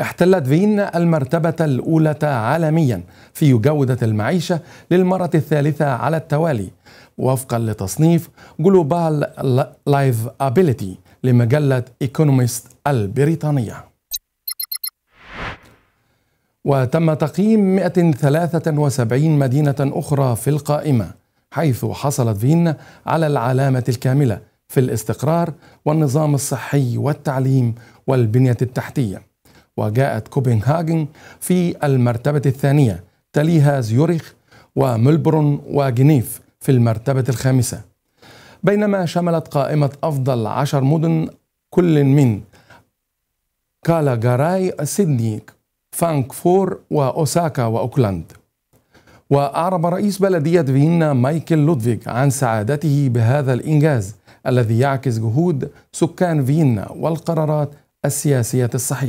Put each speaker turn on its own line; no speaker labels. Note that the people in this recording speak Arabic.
احتلت فيينا المرتبة الأولى عالميا في جودة المعيشة للمرة الثالثة على التوالي وفقا لتصنيف Global Liveability لمجلة ايكونوميست البريطانية. وتم تقييم 173 مدينة أخرى في القائمة حيث حصلت فيينا على العلامة الكاملة في الاستقرار والنظام الصحي والتعليم والبنية التحتية. وجاءت كوبنهاجن في المرتبة الثانية تليها زيوريخ وملبورن وجنيف في المرتبة الخامسة. بينما شملت قائمة أفضل عشر مدن كل من كالغاري سيدني فانكفور وأوساكا وأوكلاند. وأعرب رئيس بلدية فيينا مايكل لودفيغ عن سعادته بهذا الإنجاز الذي يعكس جهود سكان فيينا والقرارات السياسية الصحيحة.